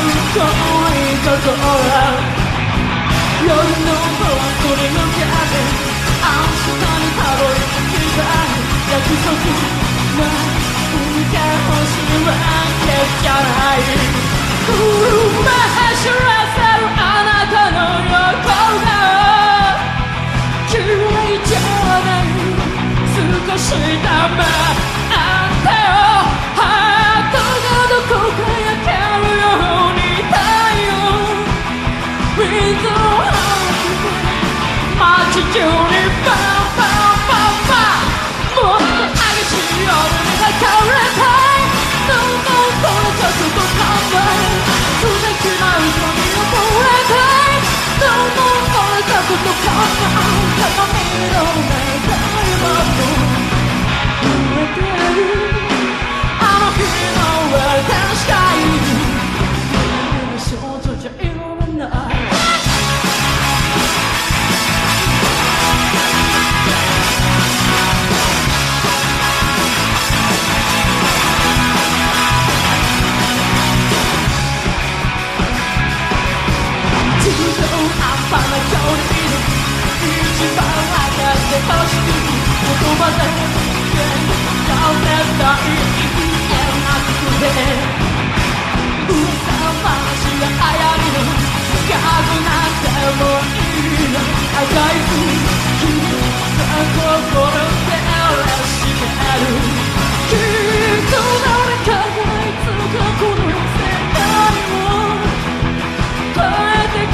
遠いところ夜の be the heart of the universe.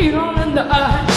一个人的爱。